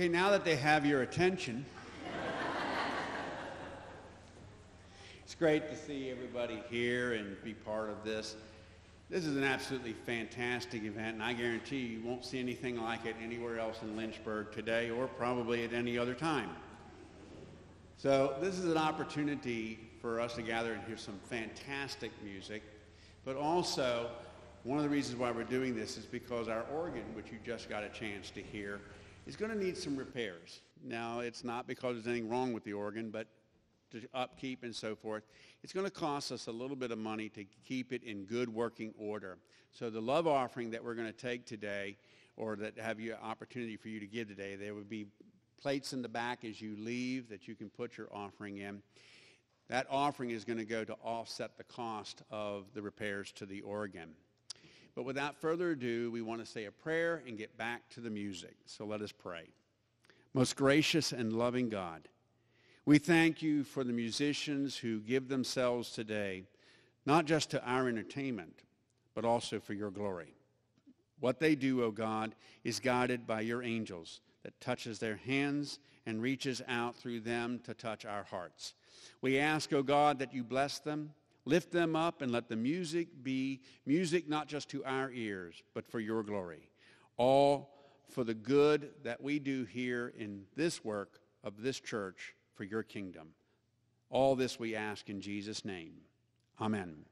Okay, now that they have your attention, it's great to see everybody here and be part of this. This is an absolutely fantastic event, and I guarantee you won't see anything like it anywhere else in Lynchburg today or probably at any other time. So this is an opportunity for us to gather and hear some fantastic music, but also one of the reasons why we're doing this is because our organ, which you just got a chance to hear, is going to need some repairs. Now, it's not because there's anything wrong with the organ, but to upkeep and so forth, it's going to cost us a little bit of money to keep it in good working order. So the love offering that we're going to take today, or that have you opportunity for you to give today, there would be plates in the back as you leave that you can put your offering in. That offering is going to go to offset the cost of the repairs to the organ. But without further ado, we want to say a prayer and get back to the music. So let us pray. Most gracious and loving God, we thank you for the musicians who give themselves today, not just to our entertainment, but also for your glory. What they do, O oh God, is guided by your angels that touches their hands and reaches out through them to touch our hearts. We ask, O oh God, that you bless them, lift them up, and let the music be music not just to our ears, but for your glory. All for the good that we do here in this work of this church for your kingdom. All this we ask in Jesus' name. Amen.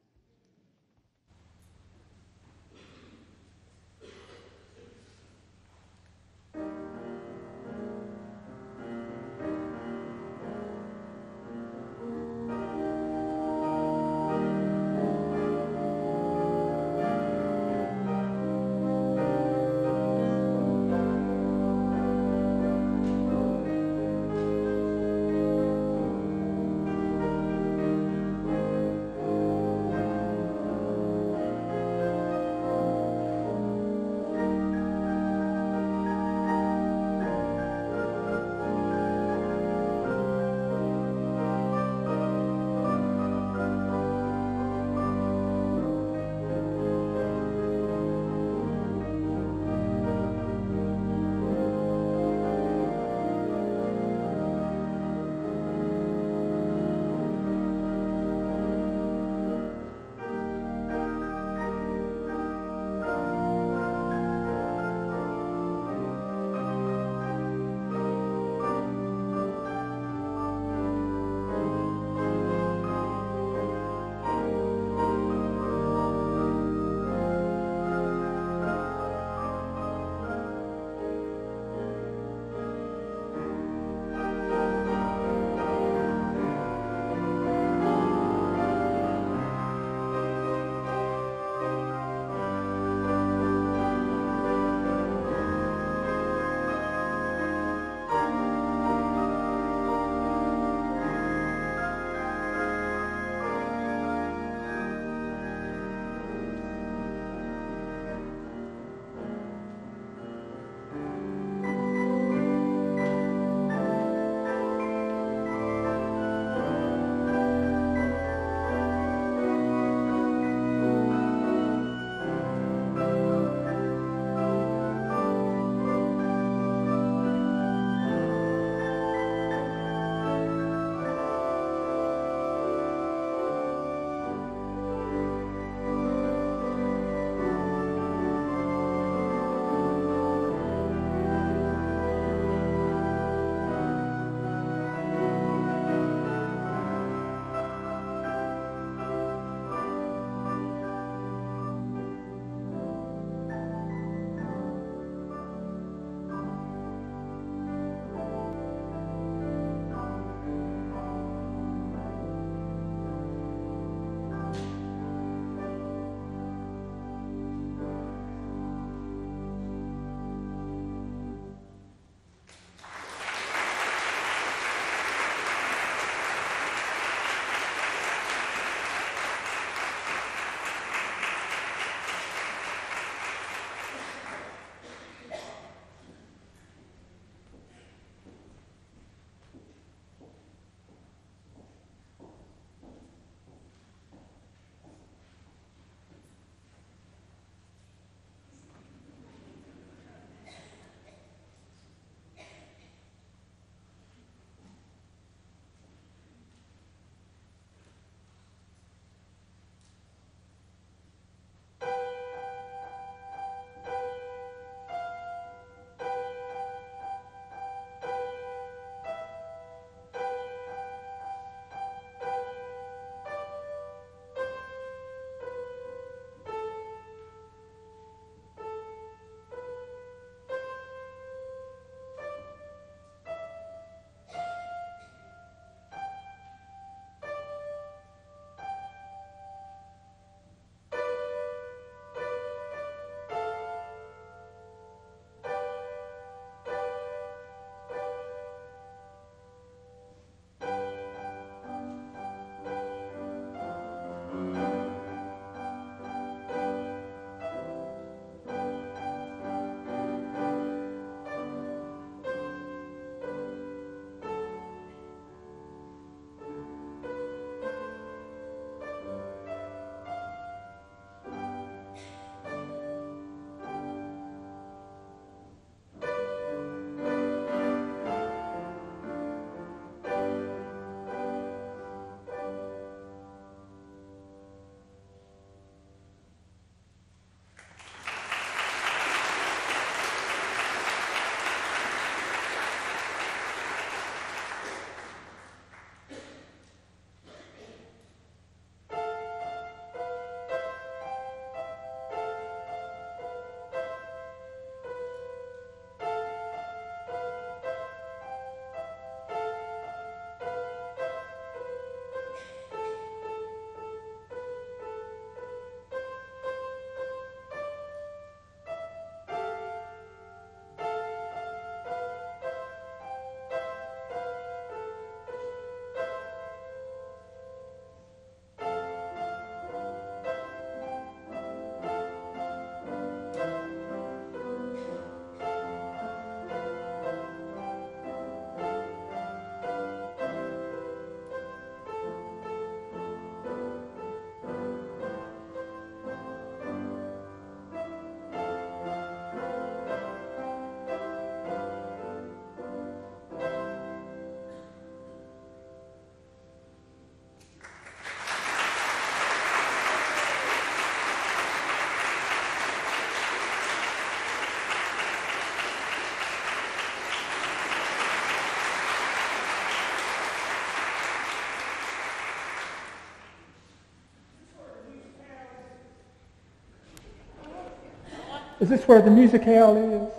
Is this where the music hall is?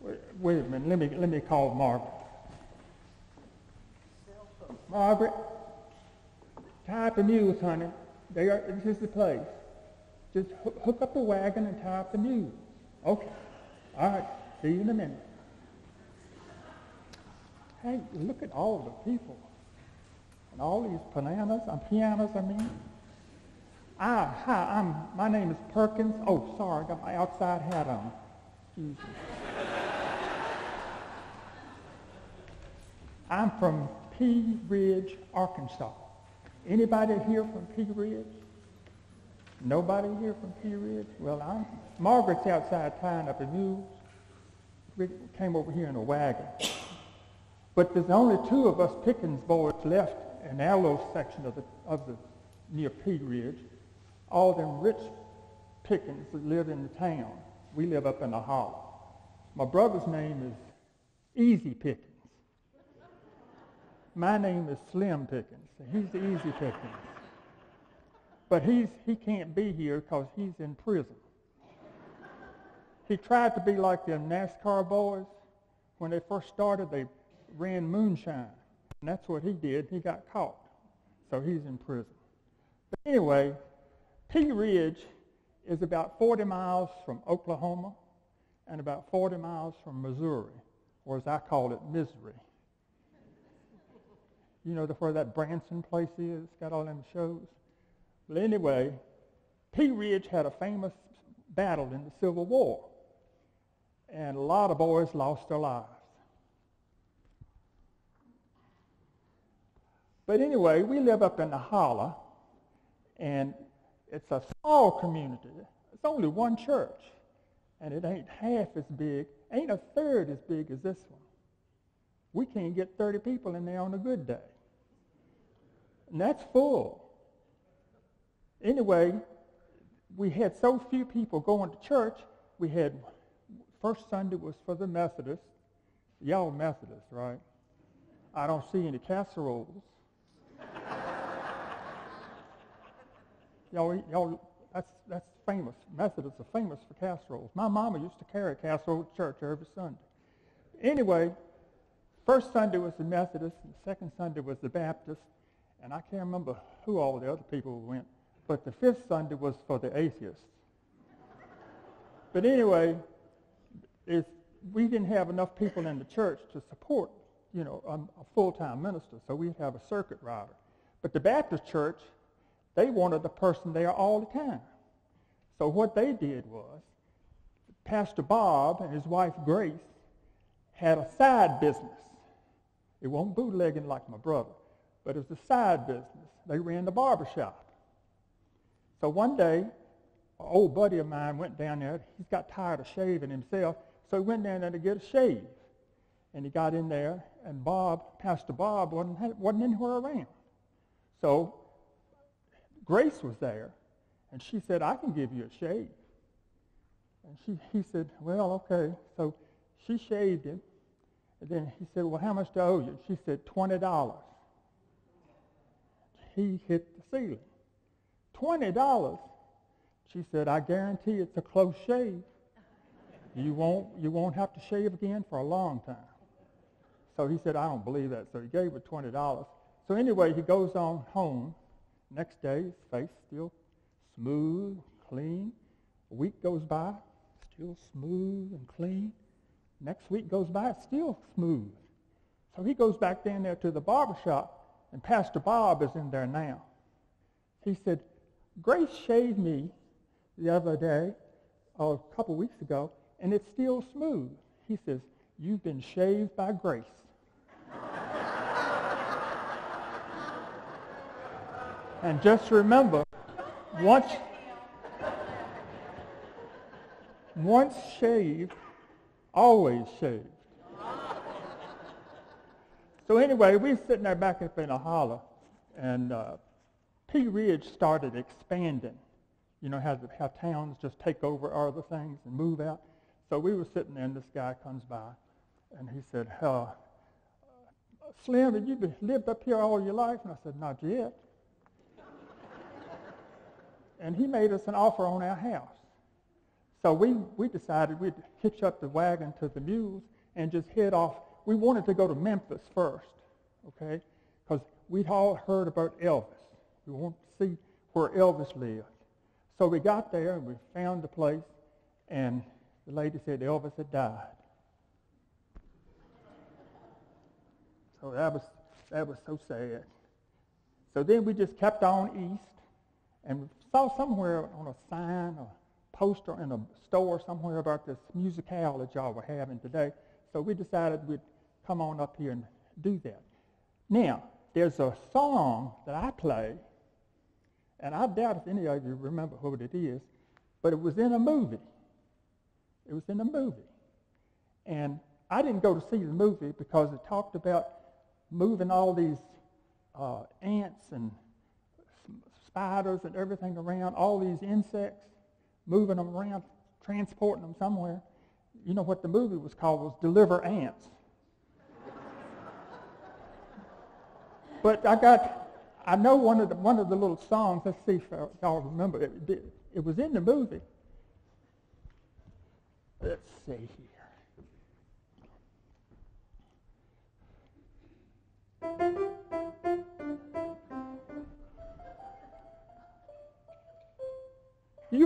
Wait, wait a minute. Let me, let me call Margaret. Margaret, tie up the mules, honey. They are, this is the place. Just hook up the wagon and tie up the mules. Okay. All right. See you in a minute. Hey, look at all the people. And all these bananas, and pianos, I mean. Ah, hi, I'm, my name is Perkins. Oh, sorry, I got my outside hat on. Excuse me. I'm from Pea Ridge, Arkansas. Anybody here from Pea Ridge? Nobody here from Pea Ridge? Well, I'm, Margaret's outside tying up the mules. We came over here in a wagon. But there's only two of us Pickens boys left in our little section of the, of the near Pea Ridge. All them rich Pickens that live in the town. We live up in the hollow. My brother's name is Easy Pickens. My name is Slim Pickens. He's the Easy Pickens. But he's, he can't be here because he's in prison. He tried to be like them NASCAR boys. When they first started, they ran moonshine. And that's what he did. He got caught. So he's in prison. But anyway, Pea Ridge is about 40 miles from Oklahoma and about 40 miles from Missouri, or as I call it, Misery. You know where that Branson place is? It's got all them shows. But anyway, Pea Ridge had a famous battle in the Civil War. And a lot of boys lost their lives. But anyway, we live up in the holler, and it's a small community. It's only one church, and it ain't half as big, ain't a third as big as this one. We can't get 30 people in there on a good day. And that's full. Anyway, we had so few people going to church, we had, first Sunday was for the Methodists. Y'all Methodists, right? I don't see any casseroles. Y'all, y'all, that's, that's famous. Methodists are famous for casseroles. My mama used to carry a casserole to church every Sunday. Anyway, first Sunday was the Methodist, and the second Sunday was the Baptist, and I can't remember who all the other people went, but the fifth Sunday was for the atheists. but anyway, if we didn't have enough people in the church to support, you know, a, a full-time minister, so we'd have a circuit rider. But the Baptist church, they wanted the person there all the time. So what they did was, Pastor Bob and his wife Grace had a side business. It wasn't bootlegging like my brother but it was a side business. They ran the barber shop. So one day, an old buddy of mine went down there. He's got tired of shaving himself, so he went down there to get a shave. And he got in there, and Bob, Pastor Bob, wasn't, wasn't anywhere around. So Grace was there, and she said, I can give you a shave. And she, he said, well, okay. So she shaved him. And then he said, well, how much do I owe you? She said, $20 he hit the ceiling. $20. She said, I guarantee it's a close shave. You won't, you won't have to shave again for a long time. So he said, I don't believe that. So he gave her $20. So anyway, he goes on home. Next day, his face still smooth, clean. A week goes by, still smooth and clean. Next week goes by, still smooth. So he goes back down there to the barber shop and Pastor Bob is in there now. He said, Grace shaved me the other day, or a couple weeks ago, and it's still smooth. He says, you've been shaved by grace. And just remember, once, once shaved, always shaved. So anyway, we were sitting there back up in a holler, and uh, Pea Ridge started expanding. You know how, the, how towns just take over other things and move out. So we were sitting there, and this guy comes by, and he said, uh, Slim, have you lived up here all your life? And I said, not yet. And he made us an offer on our house. So we, we decided we'd hitch up the wagon to the mules and just head off. We wanted to go to Memphis first, okay, because we'd all heard about Elvis. We wanted to see where Elvis lived. So we got there and we found the place, and the lady said Elvis had died. So that was, that was so sad. So then we just kept on east, and saw somewhere on a sign or poster in a store somewhere about this musicale that y'all were having today. So we decided we'd come on up here and do that. Now, there's a song that I play, and I doubt if any of you remember what it is, but it was in a movie. It was in a movie. And I didn't go to see the movie because it talked about moving all these uh, ants and spiders and everything around, all these insects, moving them around, transporting them somewhere. You know what the movie was called was Deliver Ants. but I got, I know one of the, one of the little songs, let's see if y'all remember it. It, it was in the movie. Let's see here. You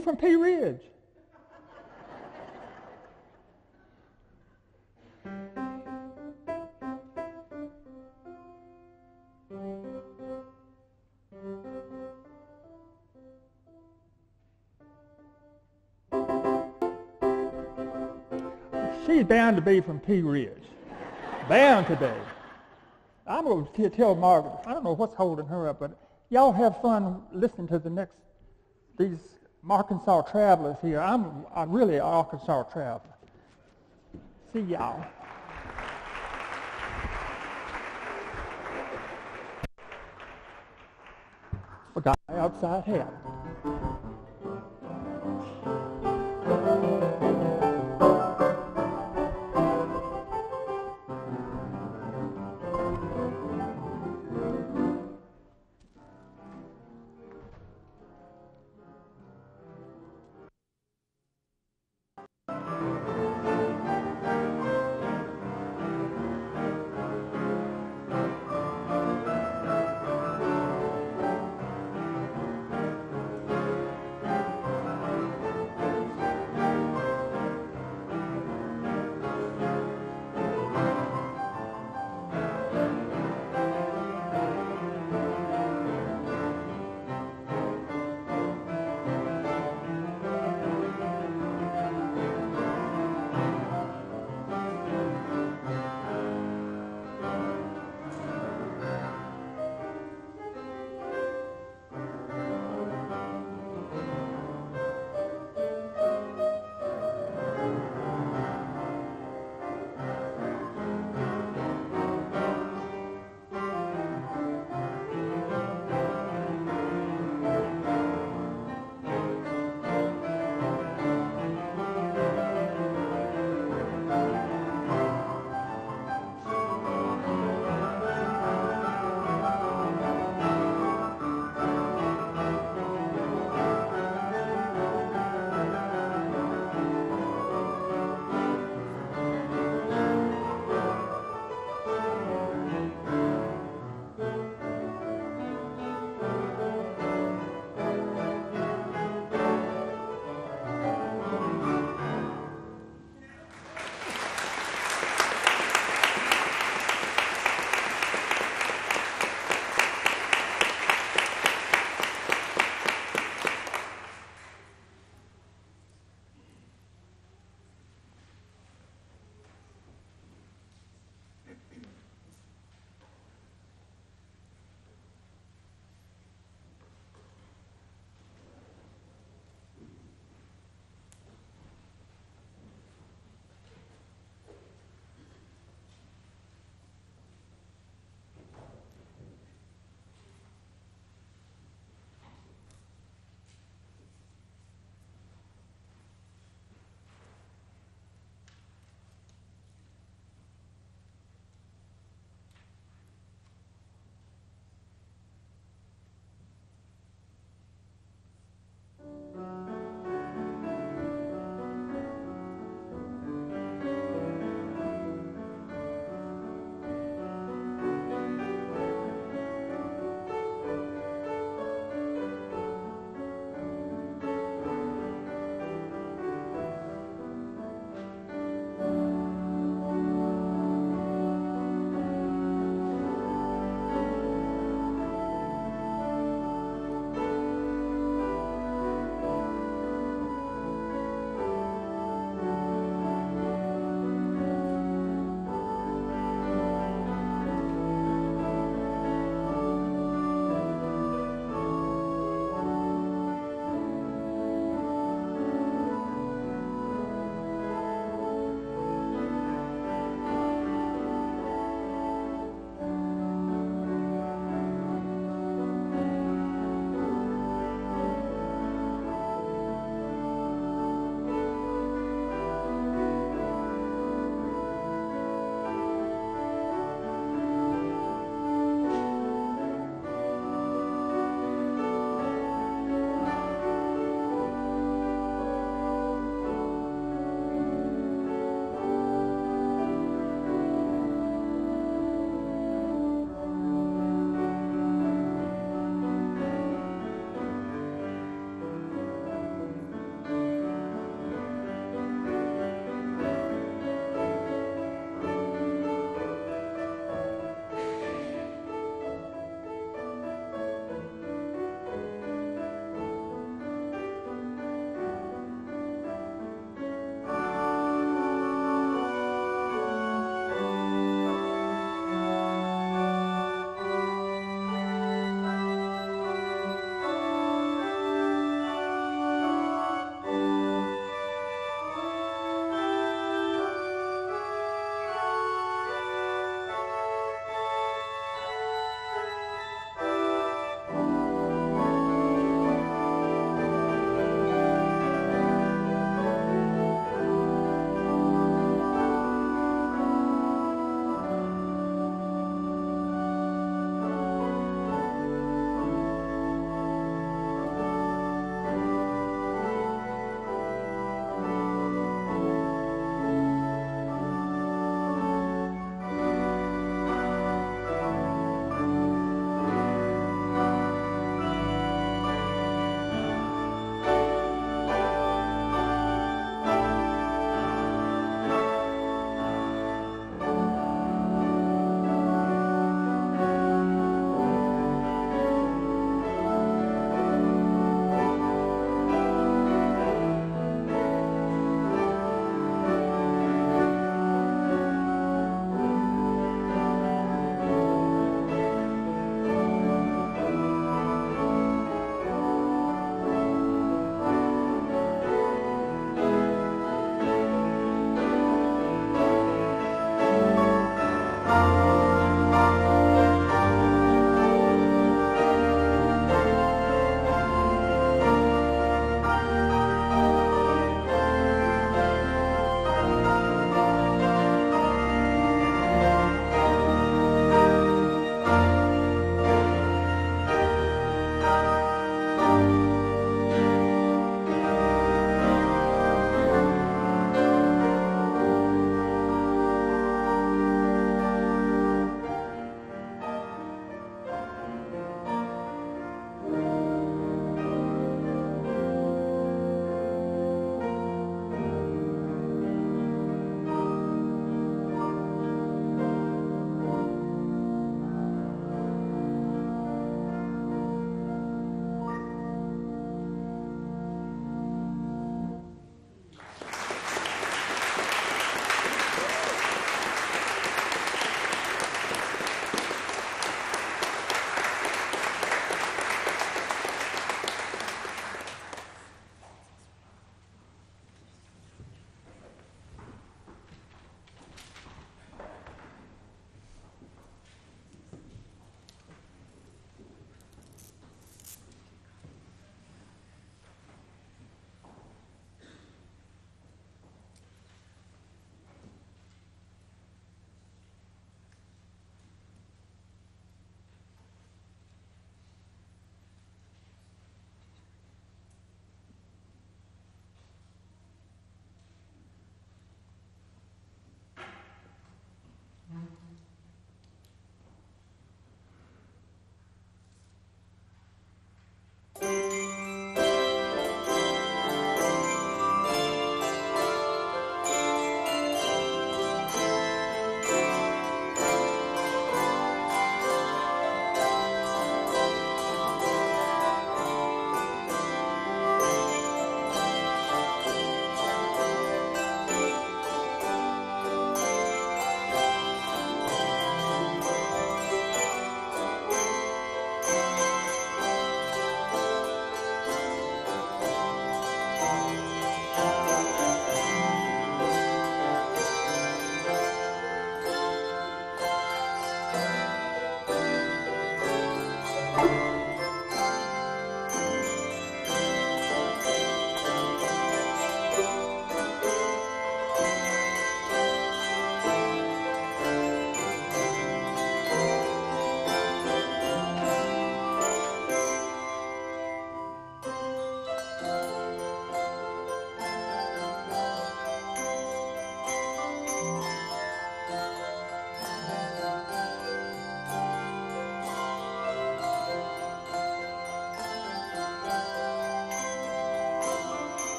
from Pea Ridge? She's bound to be from Pea Ridge. bound to be. I'm going to tell Margaret, I don't know what's holding her up, but y'all have fun listening to the next, these Arkansas travelers here. I'm, I'm really an Arkansas traveler. See y'all. Forgot my outside hat.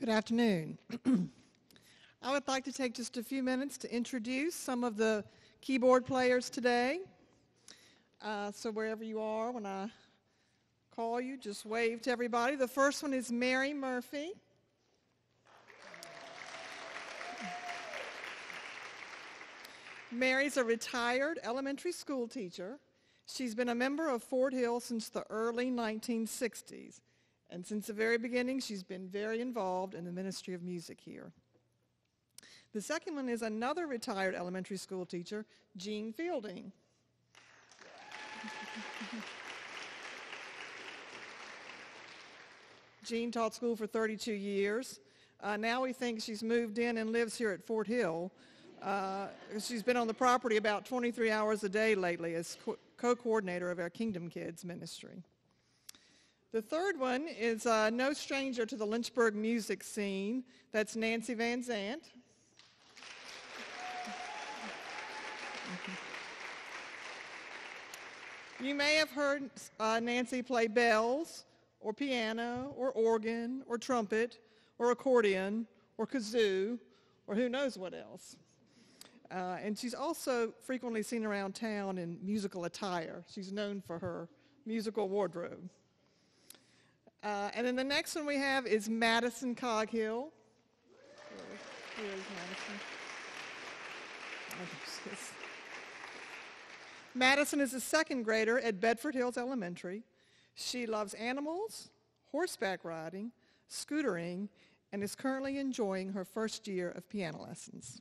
Good afternoon. I would like to take just a few minutes to introduce some of the keyboard players today. Uh, so wherever you are, when I call you, just wave to everybody. The first one is Mary Murphy. Mary's a retired elementary school teacher. She's been a member of Fort Hill since the early 1960s. And since the very beginning, she's been very involved in the ministry of music here. The second one is another retired elementary school teacher, Jean Fielding. Jean taught school for 32 years. Uh, now we think she's moved in and lives here at Fort Hill. Uh, she's been on the property about 23 hours a day lately as co- co-coordinator of our Kingdom Kids ministry. The third one is uh, no stranger to the Lynchburg music scene. That's Nancy Van Zant. You may have heard uh, Nancy play bells, or piano, or organ, or trumpet, or accordion, or kazoo, or who knows what else. Uh, and she's also frequently seen around town in musical attire. She's known for her musical wardrobe. Uh, and then the next one we have is Madison Coghill. Where is Madison? Madison is a second grader at Bedford Hills Elementary. She loves animals, horseback riding, scootering, and is currently enjoying her first year of piano lessons.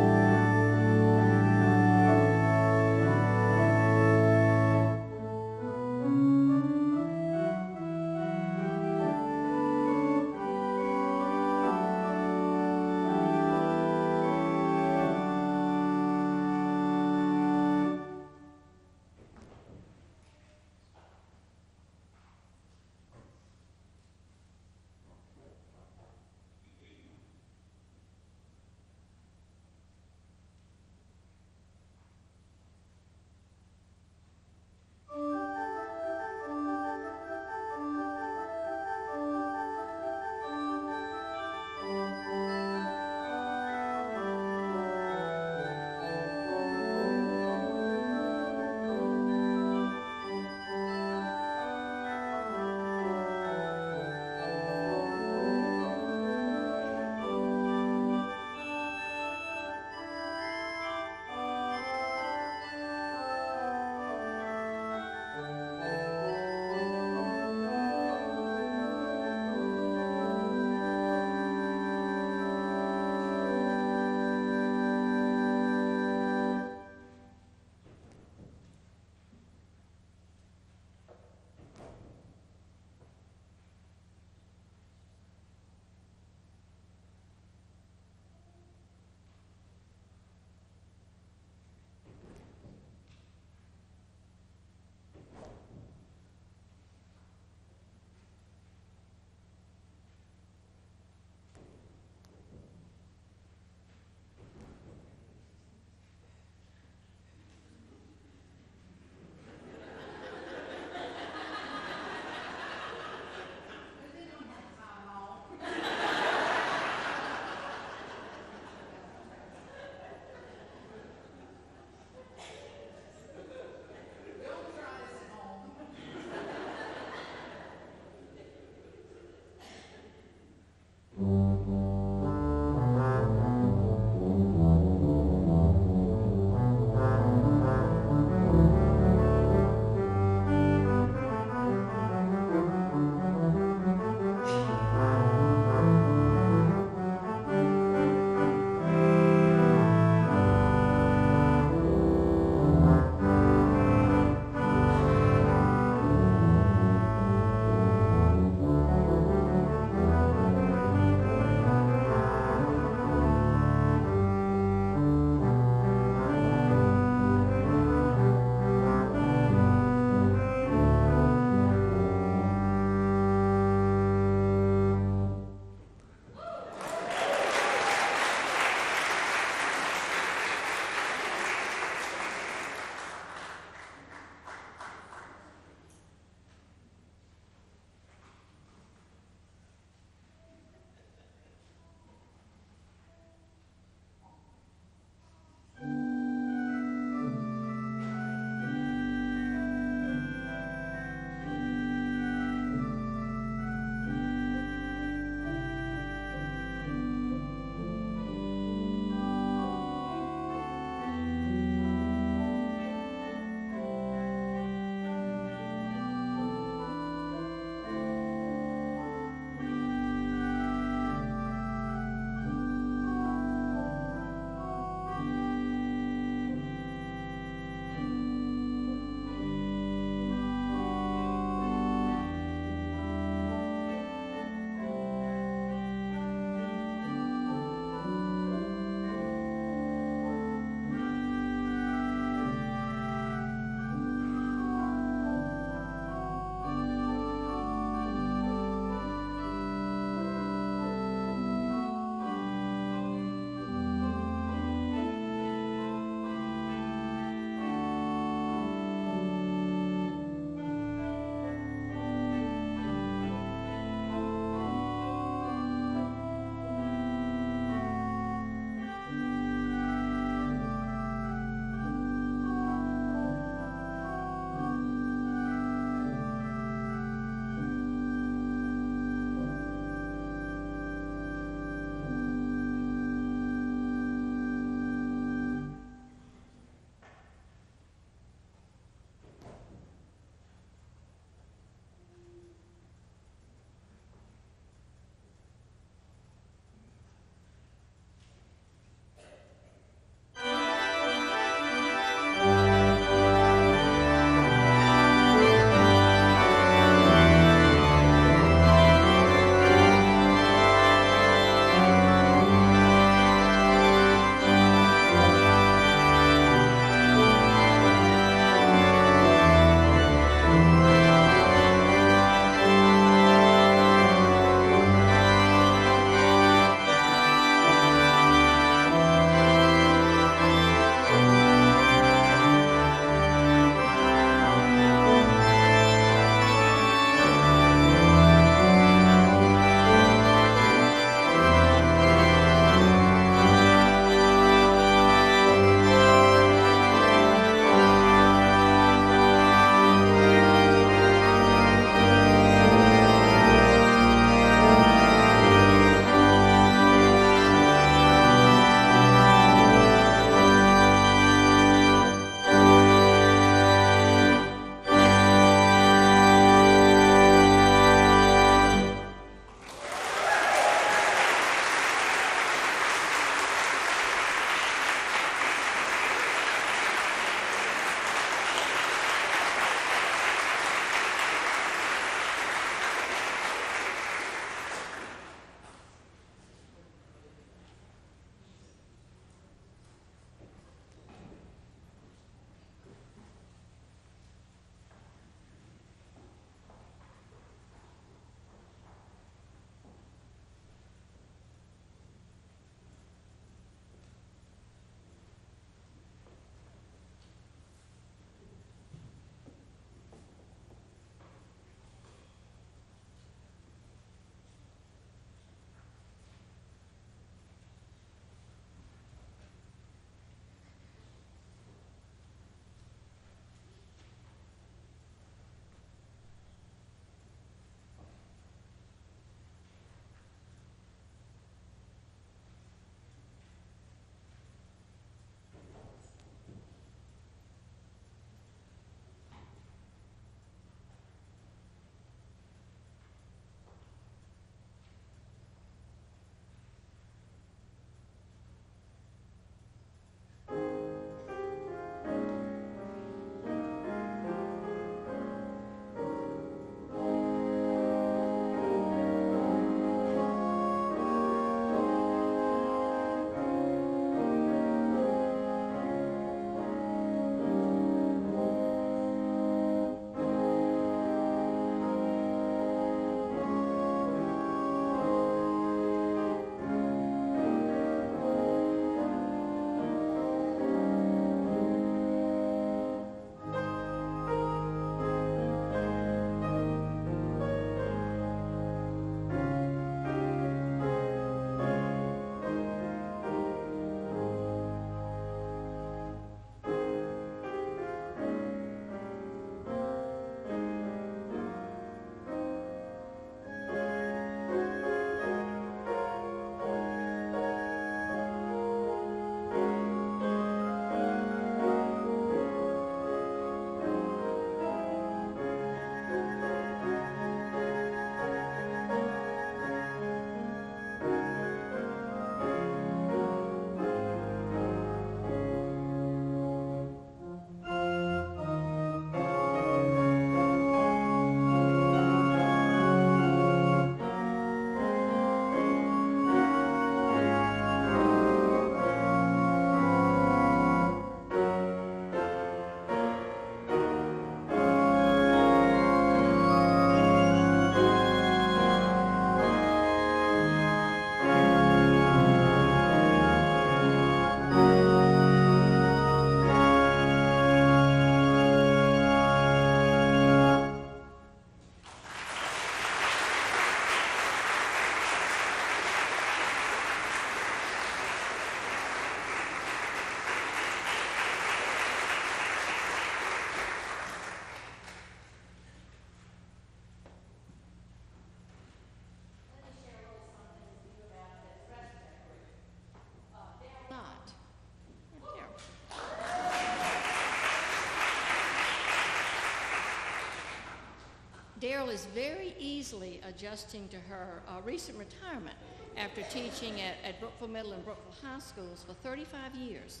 Daryl is very easily adjusting to her uh, recent retirement after teaching at, at Brookville Middle and Brookville High Schools for 35 years.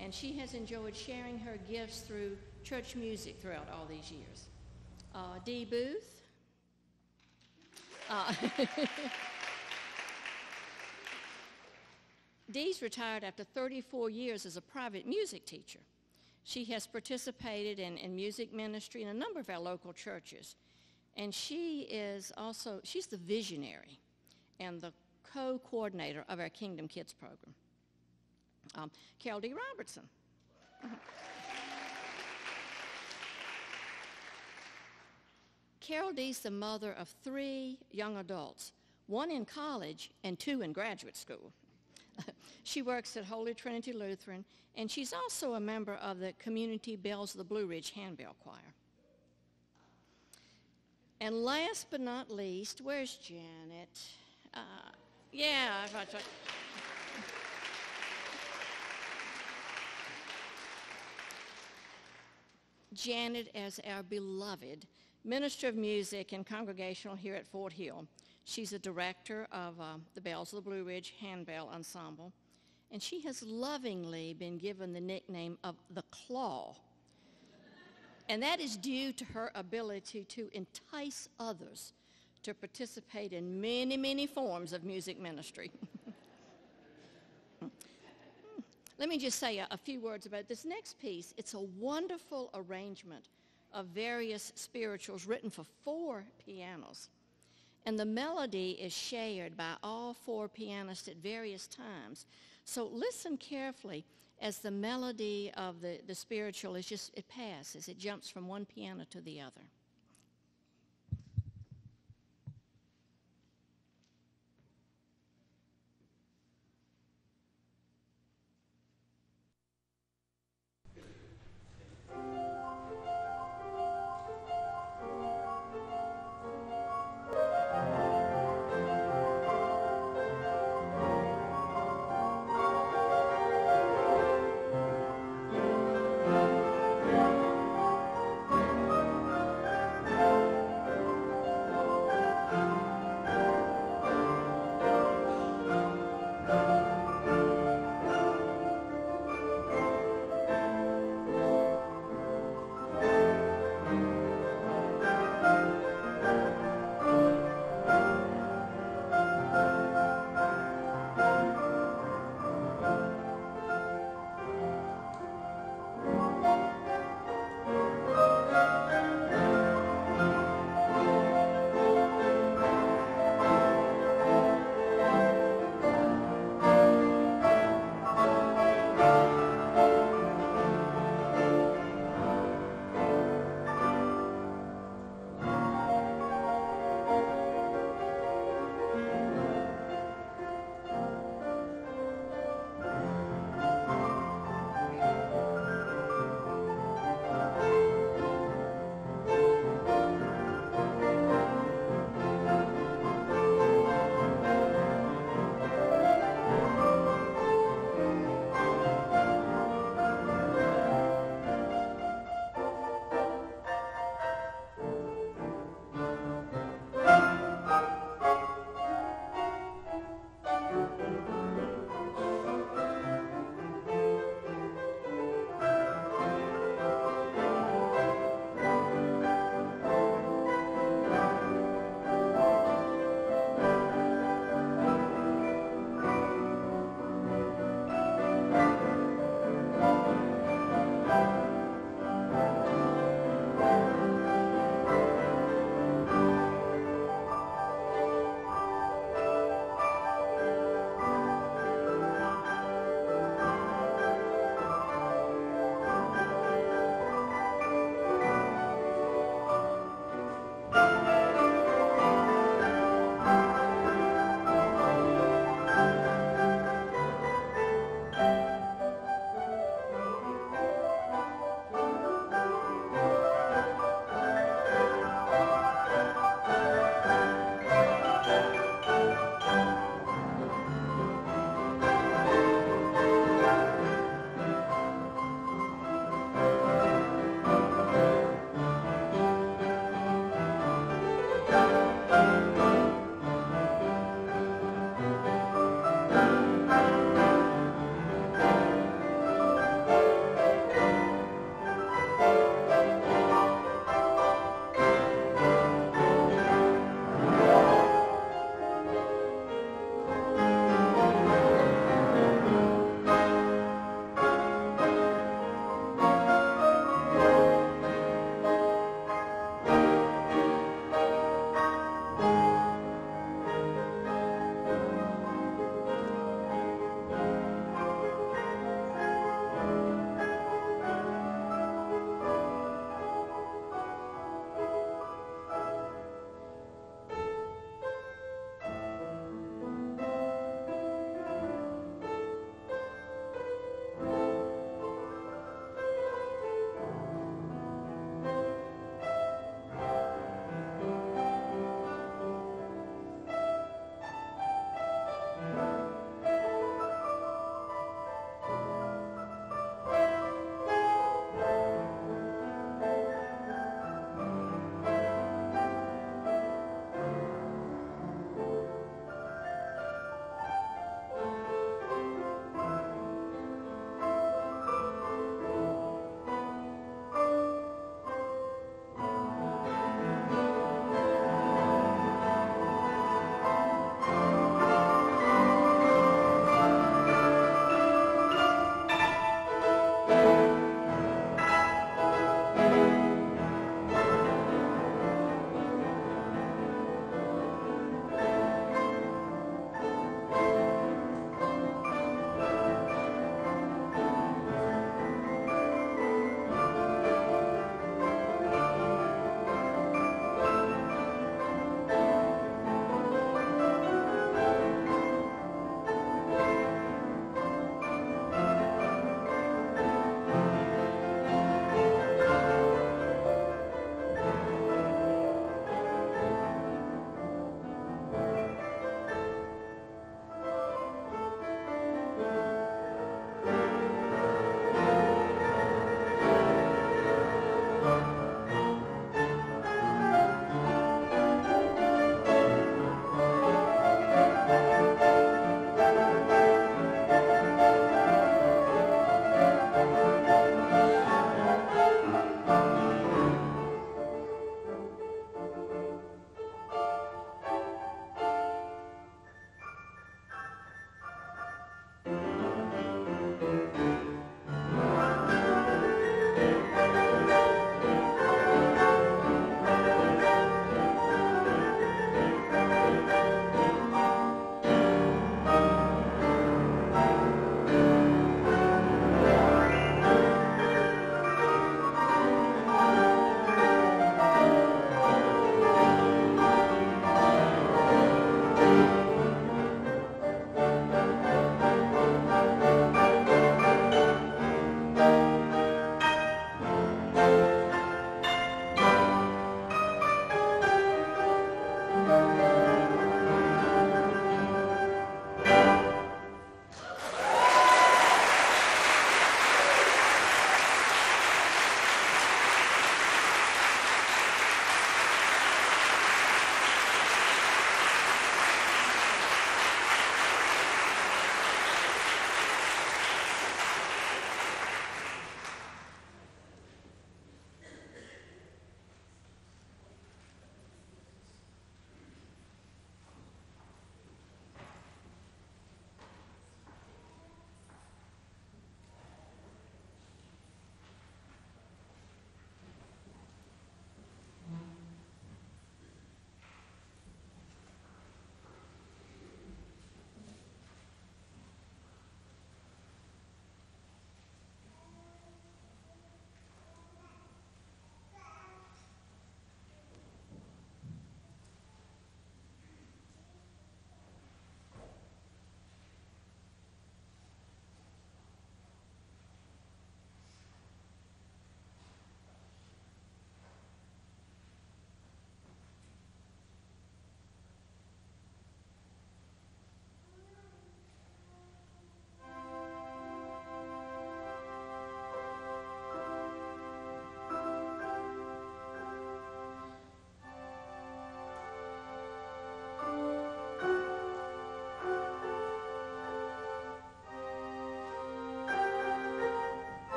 And she has enjoyed sharing her gifts through church music throughout all these years. Uh, Dee Booth. Uh, Dee's retired after 34 years as a private music teacher. She has participated in, in music ministry in a number of our local churches. And she is also, she's the visionary and the co-coordinator of our Kingdom Kids program. Um, Carol D. Robertson. Carol D's the mother of three young adults, one in college and two in graduate school. she works at Holy Trinity Lutheran, and she's also a member of the Community Bells of the Blue Ridge Handbell Choir. And last but not least, where's Janet? Uh, yeah, that's right. Janet as our beloved minister of music and congregational here at Fort Hill. She's a director of uh, the Bells of the Blue Ridge Handbell Ensemble, and she has lovingly been given the nickname of the Claw. And that is due to her ability to entice others to participate in many, many forms of music ministry. Let me just say a, a, few words about this next piece. It's a wonderful arrangement of various spirituals written for four pianos. And the melody is shared by all four pianists at various times. So listen carefully as the melody of the, the spiritual is just, it passes. It jumps from one piano to the other.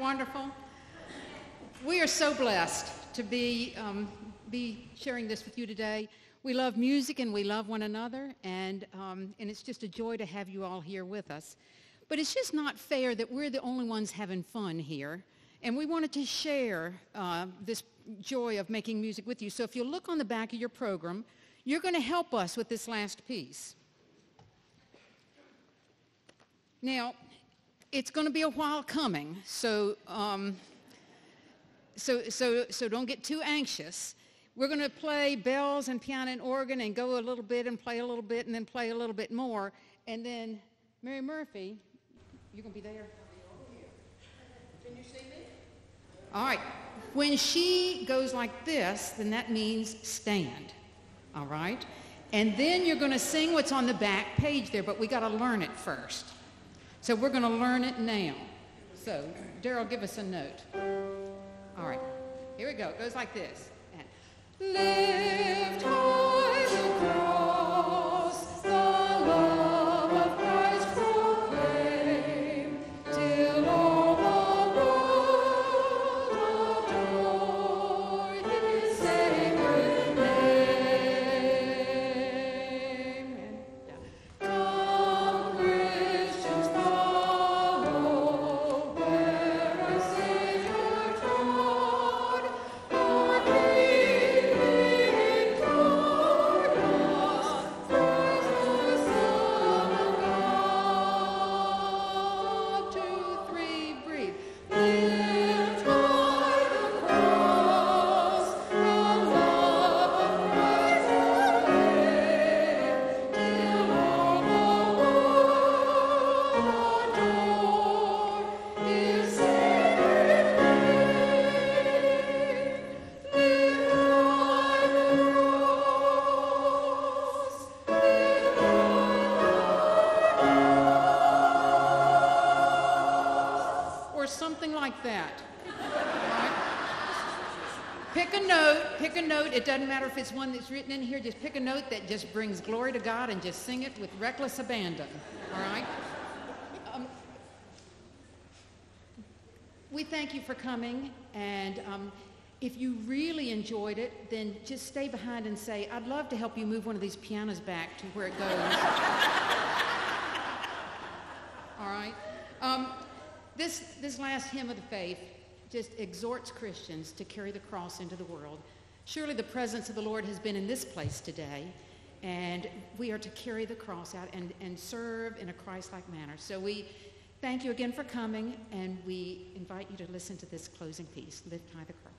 Wonderful? We are so blessed to be, um, be sharing this with you today. We love music and we love one another, and, um, and it's just a joy to have you all here with us. But it's just not fair that we're the only ones having fun here, and we wanted to share uh, this joy of making music with you. So if you look on the back of your program, you're going to help us with this last piece. Now, it's going to be a while coming, so, um, so, so, so don't get too anxious. We're going to play bells and piano and organ and go a little bit and play a little bit and then play a little bit more. And then Mary Murphy, you're going to be there? Can you see me? All right. When she goes like this, then that means stand. All right? And then you're going to sing what's on the back page there, but we got to learn it first. So we're going to learn it now. So, Daryl, give us a note. All right. Here we go. It goes like this. Lift high note. It doesn't matter if it's one that's written in here, just pick a note that just brings glory to God and just sing it with reckless abandon. All right? Um, we thank you for coming, and um, if you really enjoyed it, then just stay behind and say, I'd love to help you move one of these pianos back to where it goes. All right? Um, this, this last hymn of the faith just exhorts Christians to carry the cross into the world. Surely the presence of the Lord has been in this place today, and we are to carry the cross out and, and serve in a Christ-like manner. So we thank you again for coming, and we invite you to listen to this closing piece, Lift High the Cross.